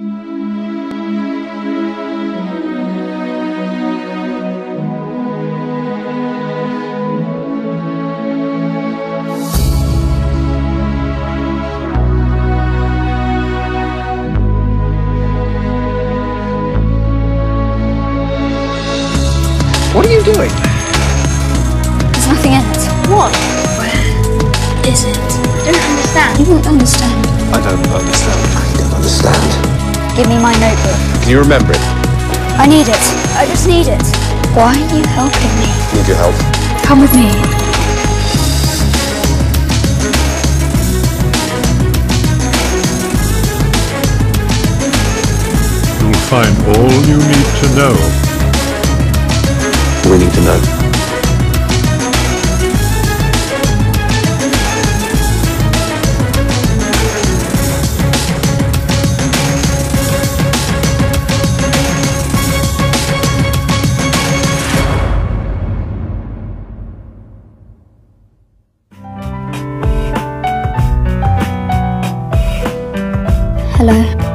What are you doing? There's nothing in it. What? Where is it? I don't understand. You won't understand. I don't understand. I don't understand. Give me my notebook. Can you remember it? I need it. I just need it. Why are you helping me? Need your help. Come with me. You'll find all you need to know. Hello.